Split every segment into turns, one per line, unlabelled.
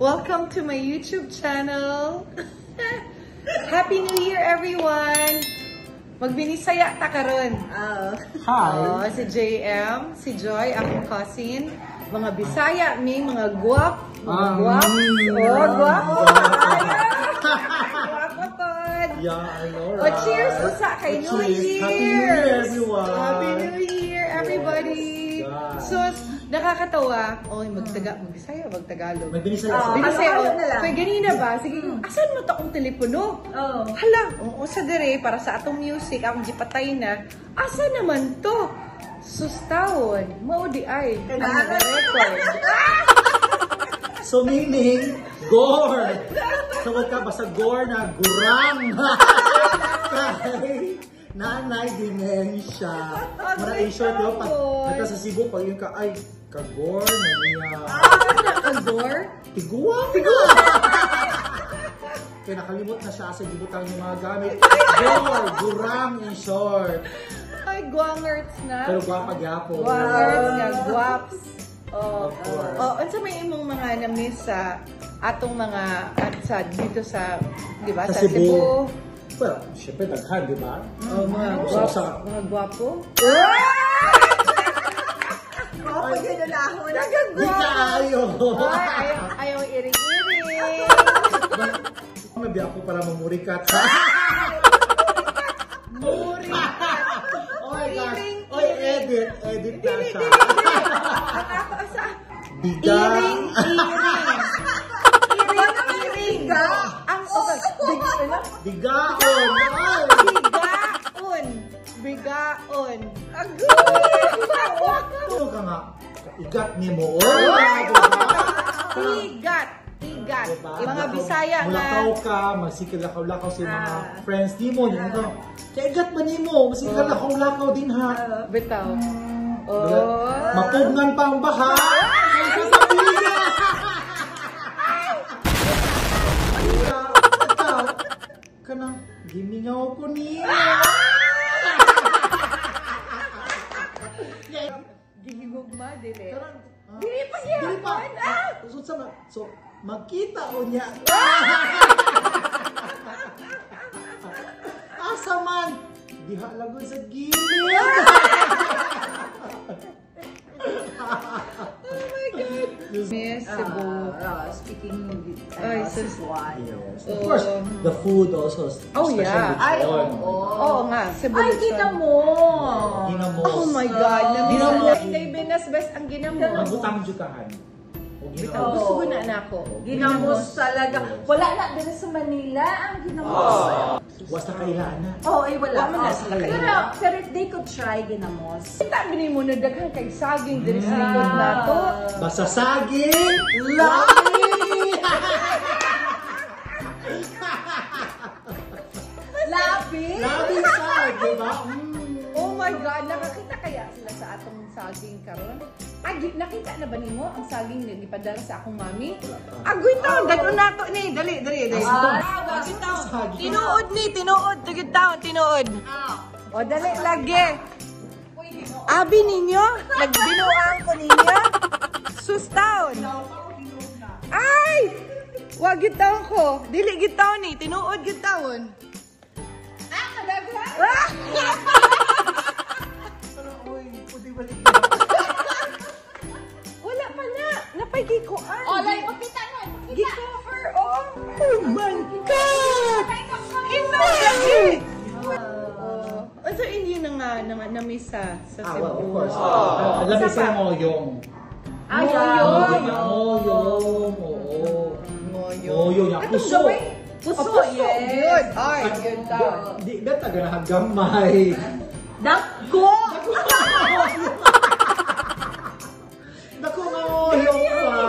Welcome to my YouTube channel. Happy New Year, everyone! Magbinisaya ta karon.
Ah.
Oh, si JM, si Joy, akong cousin. Mga Bisaya, may mga guwap. Mga
Ah,
guwap.
mm,
Oh, guwap.
guwap.
Guwap pod.
Yeah, I know,
Oh, cheers po sa kay New
Cheers.
Year!
Happy New Year, everyone!
Happy New Year, everybody!
Yeah.
So, nakakatawa. Oh, magtaga, magbisaya, magtagalog.
Ah,
Binisaya,
ano,
oh,
ano na lang?
kaya ganina ba? Sige, asan mo to akong telepono?
Oh.
Hala, oo sa dire, para sa atong music, akong gipatay na. Asa naman to? Sustawon, mao di ay, ang nag-record.
So meaning, gore! So wag ka basta gore na gurang! Kay nanay demensya. Mara in short yun, pag nagka sa Cebu, pag yun ka, ay, kagore na niya.
Nakagor?
Tiguwa Tiguwa! Kaya nakalimot na siya sa gibutang yung mga gamit. Gore! Gurang in short.
Ay, guangerts na.
Pero gwapa gyapon.
Guangerts nga, guaps. Oh, oh, unsa may imong mga na-miss sa atong mga at sa dito sa, di ba,
Sa
sa,
Cebu.
Cebu.
Well, syempre daghan, di ba?
Oh, mga guwapo.
sa-
Mga guwapo.
Oh, yun na ako.
Di kaayo!
Ay, ayaw, ayaw iring-iring.
Mabi ako para mamurikat.
Muri.
oh my gosh! Oy, edit! Edit na siya.
dili, dili. Nakakaasa.
Biga!
Iring, iring. Iring, iring. Ang, okay. Big, ano?
Bigaon! Igat ni mo. Diba?
Igat. Igat.
Diba?
Yung mga Bisaya
Mulakaw
na...
ka, magsikilakaw-lakaw sa mga
Ah.
friends ni mo. Yung ano, kaya igat man ni mo, magsikilakaw-lakaw din ha.
Bitaw.
Wala.
Oh.
Mapugnan pa ang baha. Kanang gimingaw ko niya.
Gihigugma, dili.
Karang, ah,
Dili pa niya.
Dili pa.
Ah!
So, so, so, magkita ko niya. Asa man? Diha lagon sa gilid.
Oh my God. Miss Cebu.
Ah, speaking
Ay,
uh,
sus-
Cebuan.
Yes.
Oh.
Of course, the food also.
Oh, yeah.
with
Ay, oo.
Oo nga, Cebu.
Ay,
lechon.
kita mo.
Ginamos.
Oh my God. Namiss
Ginamos.
na. Hindi binas best ang ginamos.
Magbutang jukahan. O
Oh,
ginamos.
gusto ko na na ako.
Ginamos talaga. Wala na din sa Manila ang ginamos.
Basta kailangan na.
Oh, ay wala.
Wala na sila
pero,
kailangan.
pero if they could try ginamos.
Sabi ni mo, nagdaghang kay saging diri sa likod na to.
Basta saging, laki!
Labi!
Laki sag, di ba? Mm.
Oh my God, nakakita kaya sila sa atong saging karon? Agi, nakita na ba nimo ang saging na gipadala sa akong mami? Agoy taon, dagon na to ni. Dali, dali, dali.
Ah,
Dagit taon.
saging.
Tinuod ni, tinuod. Dagit taon, tinuod. O, dali, lagi. Abi ninyo, nagbinuang ko ninyo. Sus taon. Ay! Wag gitaon ko. Dili gitaon ni, tinuod gitaon.
Ah!
Ah!
Pero, uy, puti balik
Wala pa na. Napay gikuan.
Oh, like, makita na, makita.
Gi-cover, oh. Oh my God! Ina lagi! Oh. Ano hindi na nga na, na, na-miss sa,
Ah,
Cebu?
well, of course. Uh, alam
Isa
mo sa
pa.
ngoyong.
Ay,
Ngoyong.
yun.
Ngoyong. Oo.
Ngoyo.
Ngoyong. Yung
Ito,
puso.
gawin. Puso,
Oh, puso,
yes.
yes.
Ay, yun daw.
Di ba taga nakagamay?
Dako!
Naku nga ngoyong pa.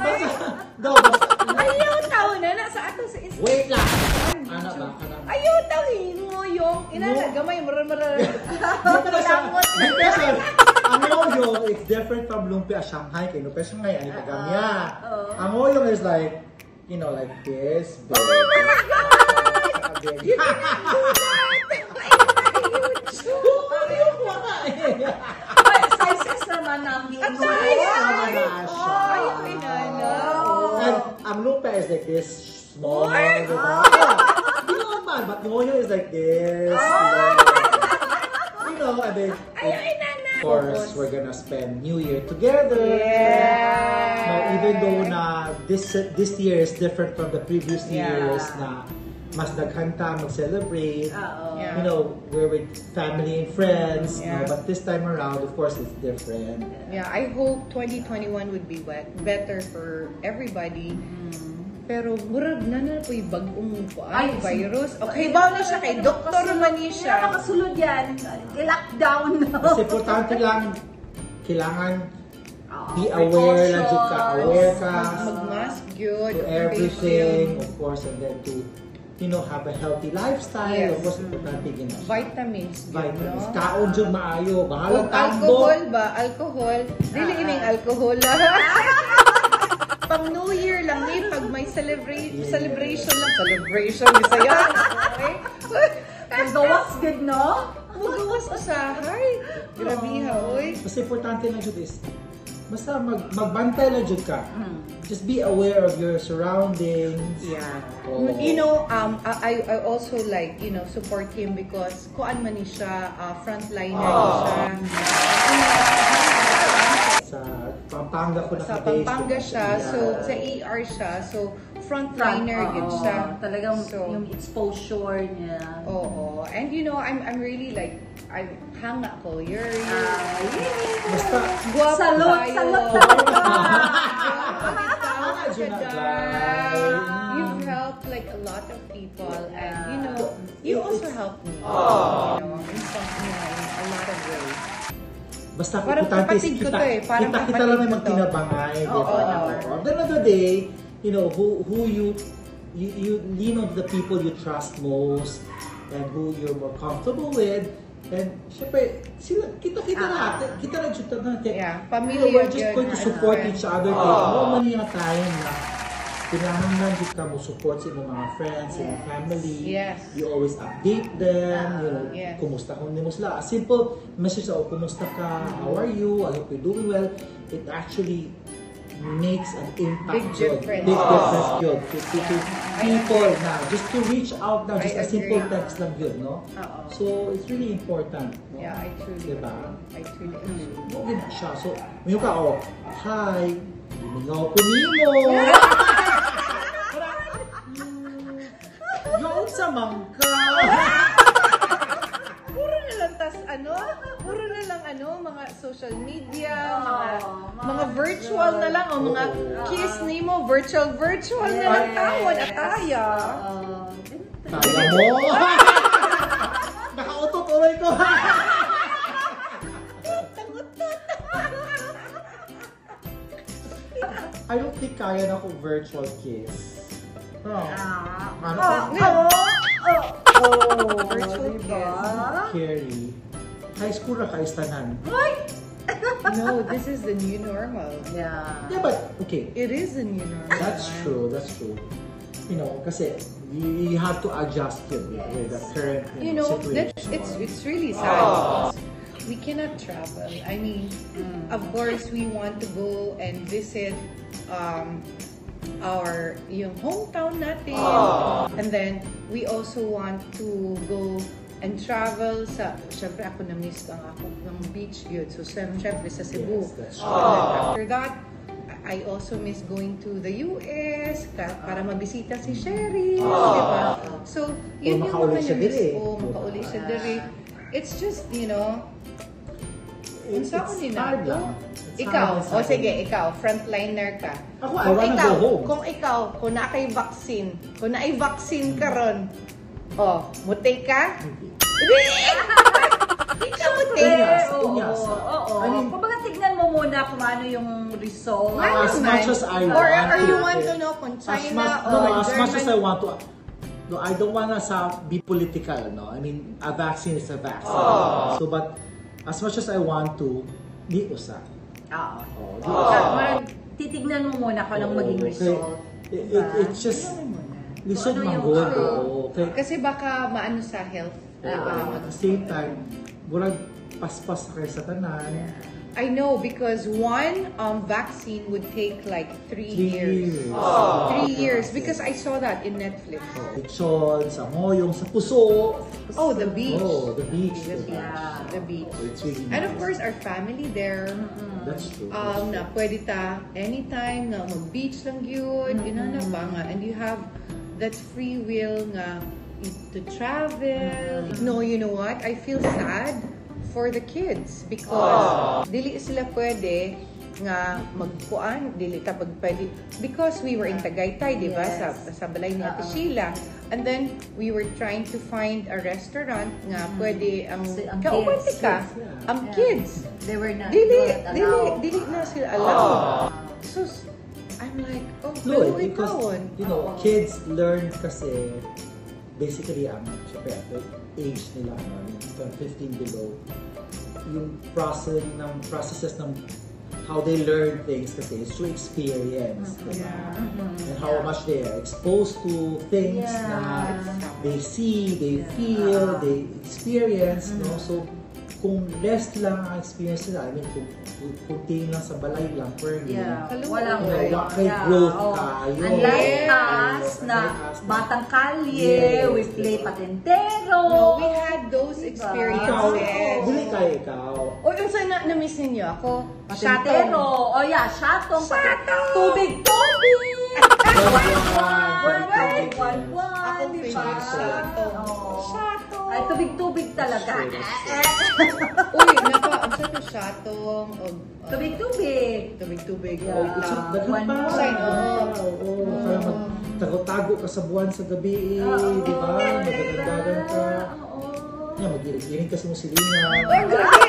Basta, daw, basta.
Ayaw tao na na sa ato sa Instagram.
Wait lang. Ano ba?
Ayaw tao ngoyong. Ina na, gamay, marar marar.
Dito na siya. Dito siya. Ang ngoyong, it's different from lumpia Shanghai. Kay lumpia Shanghai, ano tagamya.
oo.
Ang ngoyong is like, you know, like this big.
you sizes naman namin. Ang
oh oh
dami ang lupa
is like
this small, di ba? Di naman, but ngonyo is like this. Diba? You know, and then, of course, we're gonna spend New Year together.
Yeah.
Even though na this this year is different from the previous
Yeah.
years na mas daghan ta mag-celebrate.
Yeah.
You know, we're with family and friends.
Yeah.
no, but this time around, of course, it's different.
Yeah, I hope 2021 would be wet, better for everybody. Pero murag na na po yung bagong
Ay,
ay, virus. Okay, ba na siya kay Dr. Mani
Kaya
siya.
nakasulod yan. Lockdown na.
Kasi importante lang, kailangan be aware lang dyan ka. Aware ka
Mag-mask yun.
to everything, of course, and then to, you know, have a healthy lifestyle.
Yes.
Of course, importante siya.
Vitamins. yun,
Vitamins.
no?
Kaon dyan maayo. Bahalang tambo.
alcohol ba? Alcohol? Dili ining alcohol lang. Pang New Year lang ni pag may celebrate
Yeah.
celebration lang. Celebration, bisaya. Okay?
Paggawas good, no?
Magawas usahay. Grabe ha, oy.
Mas importante lang dyan is, basta mag, magbantay lang dyan ka. Just be aware of your surroundings.
Yeah.
Oo.
You know, um, I, I also like, you know, support him because kuan man ni siya, uh, frontliner ni siya.
Sa Pampanga ko
Sa
nakabase.
Pampanga siya, so sa ER siya, so frontliner
Oo,
gid siya.
Talagang
So,
yung exposure niya.
Oo. And you know, I'm I'm really like I'm hanga ko. You're
Ay,
Basta,
guwapo
Salute,
tayo.
Junagay.
dyan. You've helped like a lot of people and you know, you also helped me. You know, in some in a lot of ways.
Basta
Parang
importante is
kapatid ko
kita,
to eh. Parang
kita, kita lang naman kinabangay,
Oo
ba?
naman.
At the end of the day, you know, who who you you, you lean on the people you trust most and who you're more comfortable with. And syempre, sila, kita-kita
Ah.
natin, kita na dito natin.
Yeah,
You know,
pamilya
we're just going to
ano,
support
friend.
each other. Kaya mo man yung time na kailangan lang dito ka mo support sa mga friends, sa imong family.
Yes.
You always update them, you know,
Yes.
kumusta kung mo sila. A simple message oh, kumusta ka, how are you, I hope you're doing well. It actually makes an impact.
Big difference.
Big
Oh.
difference yun. To, to, to people na, just to reach out now, just
I
a simple
agree.
text lang yun, no?
Oo.
So, it's really important. No?
Yeah, I truly
Diba?
I truly agree.
Mo gina siya. So, ngayon ka, oh, hi, gimingaw ko nimo. Yun sa mangka.
ano, puro na lang ano, mga social media, mga
mga
mga virtual na lang, o mga kiss nimo, virtual virtual na lang tawon at taya.
Oo.
Kaya mo. Nakautot uloy ko. I don't think kaya na ko virtual kiss. Oh.
Ah.
Ano
Oh,
ka?
oh, oh,
Virtual
diba?
Carrie. High school na ka istanan.
Ay!
No, this is the new normal.
Yeah.
Yeah, but okay.
It is the new normal.
That's true, that's true. You know, kasi you, you have to adjust yun with, with the current
You know,
situation.
that's, it's it's really sad. We cannot travel. I mean, of course, we want to go and visit um, our yung hometown natin. And then, we also want to go and travel sa, syempre ako na-miss ang ako ng beach yun. So, syem- syempre sa Cebu.
Yes,
then after that, I also miss going to the US ka, para mabisita si Sherry, di ba? So, yun yung mga na-miss ko, makauli siya diri. It's just, you know,
It's,
unsa ko
it's
ni
hard
nato?
lang. It's
Ikaw, o
hard.
sige, ikaw, frontliner ka.
Ako, I
Kung ikaw. Kung ikaw, kung na kay vaccine, kung na vaccine ka ron, oh, mutay ka? Ikaw mutay.
Yes,
Oo,
yes.
oo.
I mean-
Kumbaga tignan mo muna kung ano yung result.
Ano
As much as I
Or,
want
or you
to,
want
eh,
to know kung China or
no, as much as I
German?
want to, no, I don't want to sound, be political, no? I mean, a vaccine is a vaccine. So, but as much as I want to, di usa.
Oo.
Oh, di usa.
titignan mo muna kung anong
Oo,
maging result.
It,
Diba?
it, it's just,
mo muna.
Lisod
ano yung-
manggod.
Oo.
oo, Okay.
Kasi baka maano sa health.
Uh, at the same time, murag paspas na kayo sa tanan.
I know because one um, vaccine would take like three,
Three
years.
years.
Three years because I saw that in Netflix.
Lechon, sa moyong, sa puso.
Oh, the beach.
Oh, the beach.
The
the
beach. The beach.
So it's really
And of
nice.
course, our family there.
That's true.
Um, na pwede ta anytime nga mag-beach lang yun, inana ba nga. And you have that free will nga to travel. No, you know what? I feel sad for the kids because dili sila pwede nga magkuan dili ta pag pwede. Because we were in Tagaytay di ba? Sa sa balay ni Ate Sheila. And then we were trying to find a restaurant nga pwede ang
Si- ang
kauban
kids.
ka.
Yeah.
ang kids.
They were not,
Dili, dili, dili na sila allowed. So, I'm like, oh,
No,
pero
because,
ikaw.
you know, kids learn kasi basically ang syempre at the age nila ano, from 15 below yung process ng processes ng how they learn things kasi is through experience diba? and how much they are exposed to things
Yeah.
na they see, they feel, they experience, no? So, kung less lang ang experience nila, I mean, kung kung kunti lang sa balay lang, per year,
Yeah. Walang
you know, wa- may growth tayo.
Unlike
Yes.
us na batang kalye,
Yes,
we play patentero.
No, we had those
Diba?
ikaw,
experiences.
dili kayo ikaw.
O, yung sa na, na-miss ninyo ako?
Patentero. Oh yeah, shatong.
Shatong!
Tubig, tubig!
Buwan,
Buwan,
tubig.
buwan, buwan,
Ako
di ba?
favorite shatong.
Oo.
Shatong.
Ay, tubig-tubig talaga.
Uy, naka, ang sa to shatong. O, uh,
Tubig-tubig.
Tubig-tubig.
Yeah.
o,
It's
uh,
daghan
buwan,
pa.
buwan.
Oo, kaya magtago-tago ka sa buwan sa gabi,
Oo.
di ba? Magdagandagan ka.
Oo.
Yeah, mag-iring kasi mo si Lina.
Ay, grabe.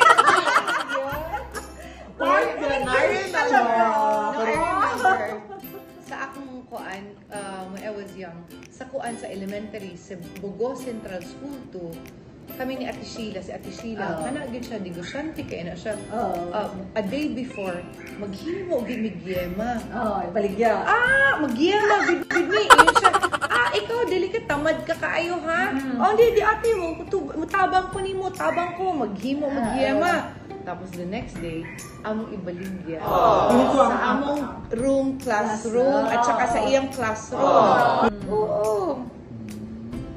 Kuan, uh, when I was young, sa kuan sa elementary, sa Bugo Central School 2, kami ni Ate Sheila, si Ate Sheila,
Oo.
kana gid siya negosyante kay na siya.
Oo.
um, a day before, maghimo gid mi giyema.
Oh, baligya.
Ah, magyema gid gid. Iyon siya. Ah, ikaw dili ka tamad ka kaayo ha. Oh, di di ate mo mutabang ko nimo, tabang ko maghimo magyema. Tapos the next day, among ibaligya.
Ang
Sa among room, classroom, at saka sa iyang classroom. Oo.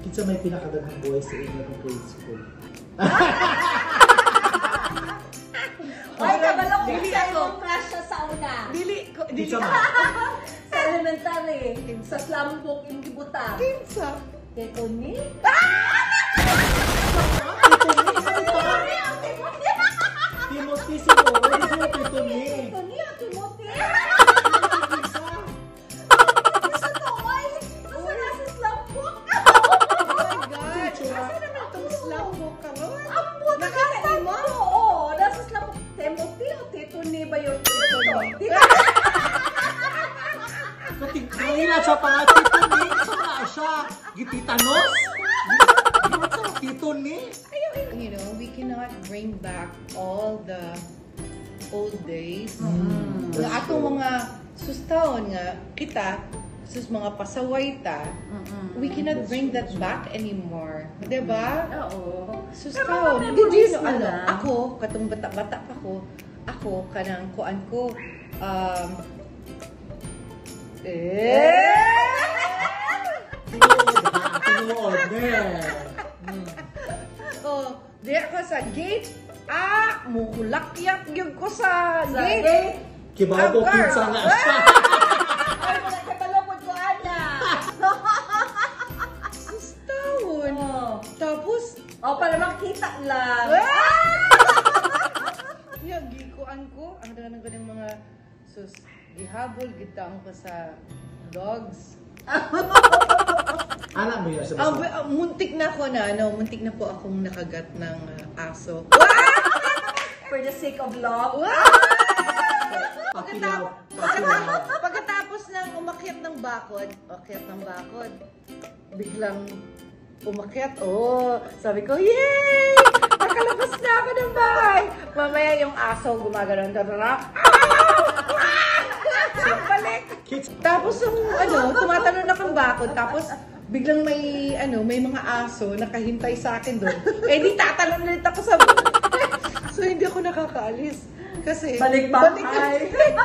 Kitsa may pinakadaghang buhay sa inyo ng grade school.
Ay,
Dili
sa
ako.
imong crush siya sa una.
Dili ko, dili
man.
Sa elementary, sa slambok yung gibutan.
Kinsa.
Kay Tony?
si mo pito ni.
At Timothy? Sa taway? Basta nasa slambok?
Oh my God. Asa naman itong slam mo karon?
Ang puta
Nakita
na
mo?
Oo, nasa slambok. Timothy o Tony ba yun? Tony.
Kating na sa pangatito ni. Sa na. Gititanos. Sa tito ni.
You know, we cannot bring back all the old days.
Mm,
Nga atong mga sustaon nga kita, sus mga pasaway ta, we cannot bring that back anymore. 'Di ba?
Oo.
Sustaon.
Pero mga
Did you
memories
know,
na
ano, ako, katong bata-bata pa ko, ako, kanang kuan ko, um, eh,
Tinuod. Tinuod.
Oh, di ako sa gate, ah, mukulakyat yun ko sa, gate.
Kibago
girl.
kinsa nga.
Ay, mga kabalong ko ana.
Sustaon.
Oo.
Tapos,
Oh, para makita lang.
Yeah, gikuan ko. Ang dami ng ganang mga sus gihabol gitaang ko sa dogs.
Anak mo yun sa
Ah,
basa.
ba- ah, muntik na ako na ano, muntik na po akong nakagat ng ah, aso.
For the sake of love.
Pagkatapos, pagkatapos ng umakyat ng bakod, umakyat ng bakod, biglang umakyat. Oh, sabi ko, yay! Nakalabas na ako ng bahay. Mamaya yung aso gumagano'n. Balik! Tapos yung ano, tumatanong akong bakod, tapos biglang may ano, may mga aso nakahintay sa akin doon. Eh di tatalon ulit ako sa So hindi ako nakakaalis. Kasi,
Balik bahay.
Balik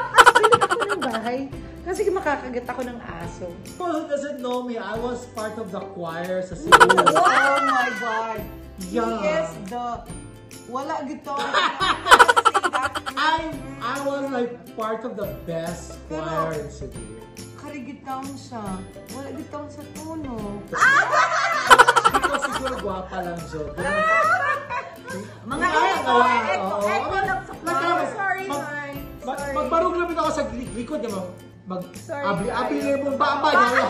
ako ng bahay. Kasi makakagat ako ng aso.
People who doesn't know me, I was part of the choir sa Cebu.
Oh my God.
Yeah.
He is the... Wala gito.
I I was like part of the best
Pero-
choir in Cebu.
Karigitang siya. Wala gitang sa tono.
Ko siguro gwapa lang, Jo.
Mga echo,
Oo.
echo lang sa
mag-
Sorry, Sorry.
Magbarog lang ako sa lik- likod niya. Mag, mag
Sorry,
abi,
Kaya.
abi niya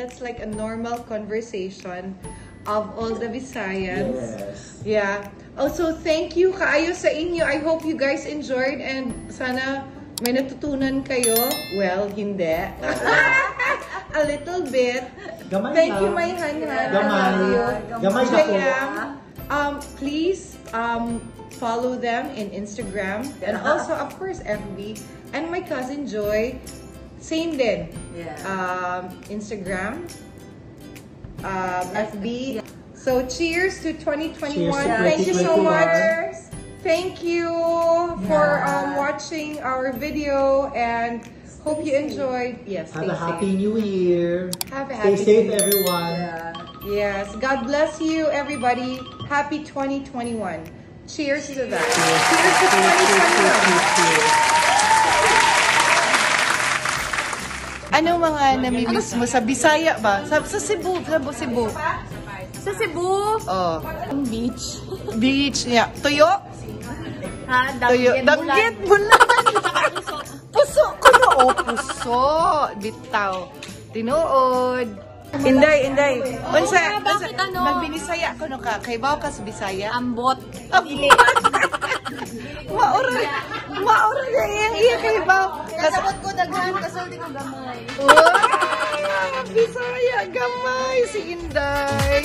that's like a normal conversation of all the Visayans.
Yes.
Yeah. Also, thank you kaayo sa inyo. I hope you guys enjoyed and sana may natutunan kayo. Well, hindi. a little bit.
Gamay
Thank
lang.
you, my hanhan.
Gamay. Gamay na po.
Um, please um, follow them in Instagram and also, of course, FB. And my cousin Joy, same din.
Yeah.
Um, Instagram, um, FB. So, cheers to 2021.
Cheers to
Thank you so much. Thank you for um, watching our video and hope you enjoyed. Yes,
Have
stay
a happy new year.
Have a
Stay
happy
safe,
new year.
everyone.
Yeah.
Yes. God bless you, everybody. Happy 2021. Cheers to that. Cheers to 2021. Anong mga namimiss mo sa Bisaya ba? Sa, sa Cebu, sa Cebu.
Sa Cebu,
Oh.
beach.
Beach, yeah. Tuyo?
Ha?
Tuyo. Danggit, bulan. Puso ko na. Oh, puso. Bitaw. Tinuod. Inday, Inday. Unsa, unsa-
ano?
Magbinisaya ko no ka. Kay ka sa Bisaya.
Ambot.
Dili. Maura. Maura na iyang iya kay baw.
Kasabot ko daghan, kasulti ko gamay.
Wow! Bisaya, gamay si Inday.